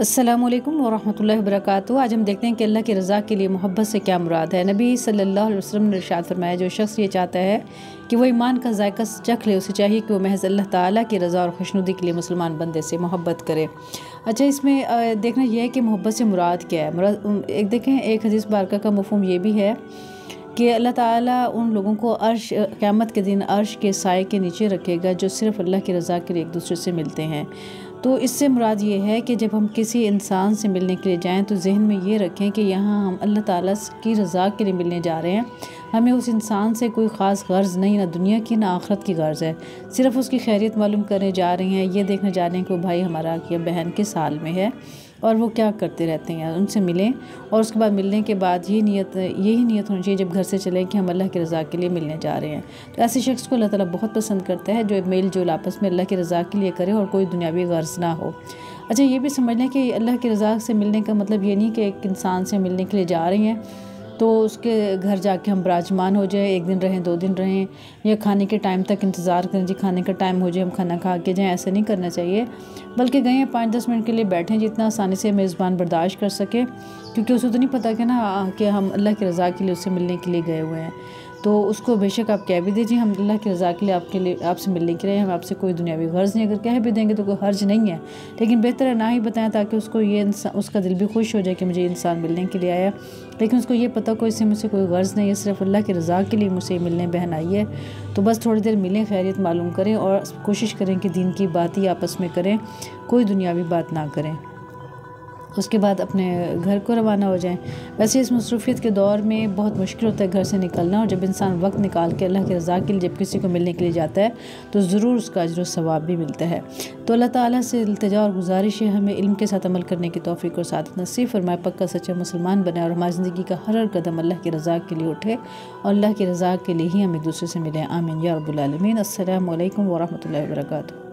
अस्सलाम वालेकुम वरहमतुल्लाहि आज हम देखते हैं कि अल्लाह की रज़ा के लिए मोहब्बत से क्या मुराद है। नबी सल्लल्लाहु अलैहि वसल्लम ने इरशाद फरमाया, जो शख्स ये चाहता है कि वो ईमान का जायका चख ले, उसे चाहिए कि वो महज अल्लाह ताला की रज़ा और खुशनुदी के लिए मुसलमान बंदे से मोहब्बत करे। अच्छा इसमें देखना यह है कि मोहब्बत से मुराद क्या है। एक देखें, एक हदीस बारका का मफहम ये भी है कि अल्लाह ताला उन लोगों को अर्श, क़्यामत के दिन अर्श के साय के नीचे रखेगा जो सिर्फ़ अल्लाह की रज़ा के लिए एक दूसरे से मिलते हैं। तो इससे मुराद ये है कि जब हम किसी इंसान से मिलने के लिए जाएँ तो जहन में ये रखें कि यहाँ हम अल्लाह ताला की रज़ा के लिए मिलने जा रहे हैं। हमें उस इंसान से कोई ख़ास गर्ज़ नहीं, ना दुनिया की, ना आखरत की गर्ज़ है। सिर्फ़ उसकी खैरियत मालूम करने जा रहे हैं, ये देखने जा रहे हैं कि भाई हमारा, या बहन के साल में है। और वो क्या करते रहते हैं, उनसे मिलें और उसके बाद मिलने के बाद ये नीयत, यही नीयत होनी चाहिए जब घर से चलें कि हम अल्लाह की रज़ा के लिए मिलने जा रहे हैं। तो ऐसे शख्स को अल्लाह ताला बहुत पसंद करता है जो मेल जोल आपस में अल्लाह की रज़ा के लिए करे और कोई दुनियावी गर्ज ना हो। अच्छा ये भी समझ लें कि अल्लाह की रज़ा से मिलने का मतलब ये नहीं कि एक इंसान से मिलने के लिए जा रही हैं। तो उसके घर जाके हम विराजमान हो जाए, एक दिन रहें, दो दिन रहें, या खाने के टाइम तक इंतज़ार करें। जी, खाने का टाइम हो जाए, हम खाना खा के जाएँ, ऐसा नहीं करना चाहिए। बल्कि गए हैं पाँच दस मिनट के लिए बैठें, जितना आसानी से मेज़बान बर्दाश्त कर सके, क्योंकि उसे तो नहीं पता कि ना, कि हम अल्लाह की रज़ा के लिए उससे मिलने के लिए गए हुए हैं। तो उसको बेशक आप कह भी दीजिए हम अल्लाह की रज़ा के लिए आपके लिए आपसे मिलने के लिए हम आपसे कोई दुनियावी गर्ज नहीं, अगर कह भी देंगे तो कोई हर्ज नहीं है। लेकिन बेहतर है ना ही बताएँ ताकि उसको ये इंसान उसका दिल भी खुश हो जाए कि मुझे इंसान मिलने के लिए आया लेकिन उसको ये पता कोई इससे मुझसे कोई गर्ज नहीं है, सिर्फ़ अल्लाह की रज़ा के लिए मुझसे मिलने बहन आई है। तो बस थोड़ी देर मिलें, खैरियत मालूम करें और कोशिश करें कि दिन की बात ही आपस में करें, कोई दुनियावी बात ना करें। उसके बाद अपने घर को रवाना हो जाएँ। वैसे इस मसरूफियत के दौर में बहुत मुश्किल होता है घर से निकलना और जब इंसान वक्त निकाल के अल्लाह की रज़ा के लिए जब किसी को मिलने के लिए जाता है तो ज़रूर उसका अजर सवाब भी मिलता है। तो अल्लाह ताला से इल्तजा और गुजारिश है हमें इल्म के साथ अमल करने की तोफ़ी और साथ नसीब फरमाए, पक्का सच्चा मुसलमान बने और हमारी ज़िंदगी का हर हर कदम अल्लाह की रज़ा के लिए उठे और अल्लाह की रज़ा के लिए ही हम एक दूसरे से मिलें। आमीन या रबालमीन अल्लाम वरहमल वर्का